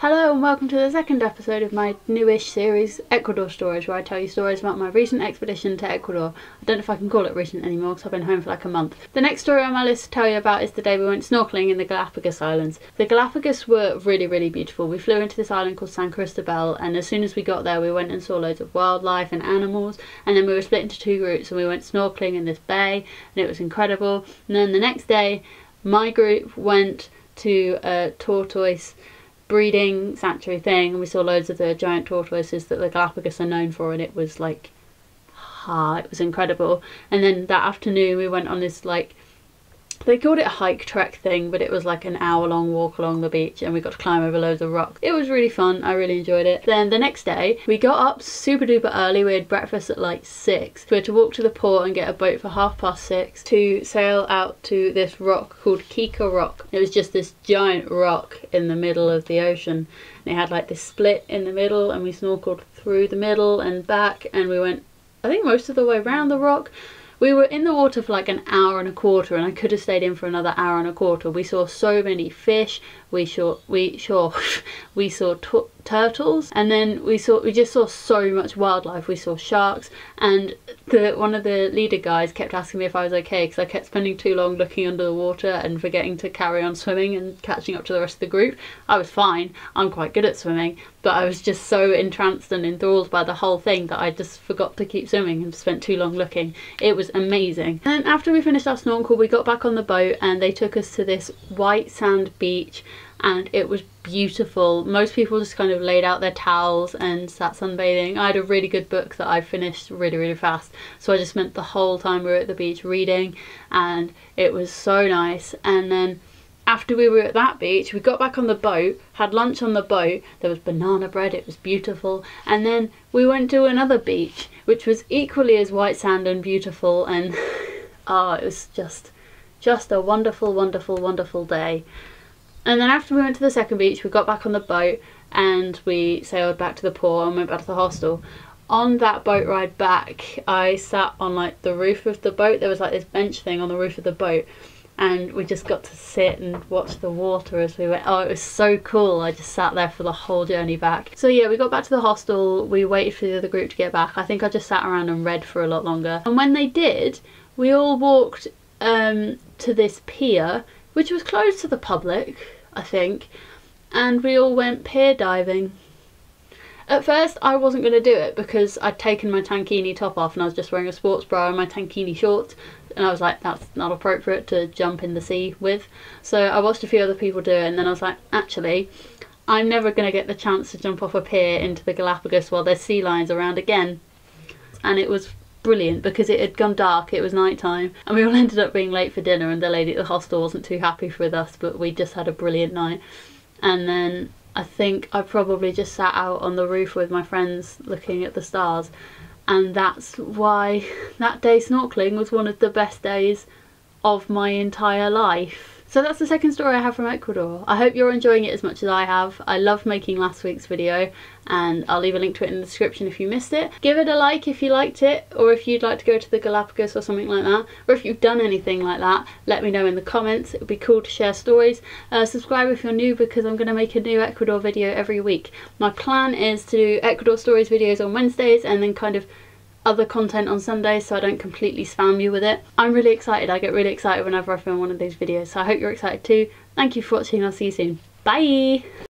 Hello and welcome to the second episode of my newish series, Ecuador Stories, where I tell you stories about my recent expedition to Ecuador. I don't know if I can call it recent anymore because I've been home for like a month. The next story on my list to tell you about is the day we went snorkeling in the Galapagos Islands. The Galapagos were really, really beautiful. We flew into this island called San Cristobal and as soon as we got there we went and saw loads of wildlife and animals and then we were split into two groups and we went snorkeling in this bay and it was incredible. And then the next day my group went to a tortoise breeding sanctuary thing and we saw loads of the giant tortoises that the Galapagos are known for and it was like ah it was incredible. And then that afternoon we went on this like they called it a hike trek thing, but it was like an hour long walk along the beach and we got to climb over loads of rocks. It was really fun. I really enjoyed it. Then the next day, we got up super duper early. We had breakfast at like six. We had to walk to the port and get a boat for half past six to sail out to this rock called Kicker Rock. It was just this giant rock in the middle of the ocean. And it had like this split in the middle and we snorkeled through the middle and back and we went I think most of the way around the rock we were in the water for like an hour and a quarter and I could have stayed in for another hour and a quarter. We saw so many fish, we saw, we saw, we saw turtles and then we saw, we just saw so much wildlife. We saw sharks and the one of the leader guys kept asking me if I was okay because I kept spending too long looking under the water and forgetting to carry on swimming and catching up to the rest of the group. I was fine, I'm quite good at swimming, but I was just so entranced and enthralled by the whole thing that I just forgot to keep swimming and spent too long looking. It was amazing. And then after we finished our snorkel, we got back on the boat and they took us to this white sand beach and it was beautiful. Most people just kind of laid out their towels and sat sunbathing. I had a really good book that I finished really, really fast. So I just spent the whole time we were at the beach reading and it was so nice. And then after we were at that beach, we got back on the boat, had lunch on the boat. There was banana bread, it was beautiful. And then we went to another beach, which was equally as white sand and beautiful. And oh, it was just, just a wonderful, wonderful, wonderful day. And then after we went to the second beach, we got back on the boat and we sailed back to the port and went back to the hostel. On that boat ride back, I sat on like the roof of the boat. There was like this bench thing on the roof of the boat and we just got to sit and watch the water as we went. Oh, it was so cool. I just sat there for the whole journey back. So yeah, we got back to the hostel. We waited for the other group to get back. I think I just sat around and read for a lot longer. And when they did, we all walked um, to this pier which was closed to the public, I think, and we all went pier diving. At first, I wasn't going to do it because I'd taken my tankini top off and I was just wearing a sports bra and my tankini shorts, and I was like, that's not appropriate to jump in the sea with. So I watched a few other people do it, and then I was like, actually, I'm never going to get the chance to jump off a pier into the Galapagos while there's sea lions around again. And it was brilliant because it had gone dark, it was night time, and we all ended up being late for dinner and the lady at the hostel wasn't too happy with us, but we just had a brilliant night. And then I think I probably just sat out on the roof with my friends looking at the stars and that's why that day snorkeling was one of the best days of my entire life. So that's the second story I have from Ecuador. I hope you're enjoying it as much as I have. I loved making last week's video and I'll leave a link to it in the description if you missed it. Give it a like if you liked it or if you'd like to go to the Galapagos or something like that or if you've done anything like that let me know in the comments. It would be cool to share stories. Uh, subscribe if you're new because I'm going to make a new Ecuador video every week. My plan is to do Ecuador stories videos on Wednesdays and then kind of other content on Sundays so I don't completely spam you with it. I'm really excited. I get really excited whenever I film one of these videos so I hope you're excited too. Thank you for watching. I'll see you soon. Bye!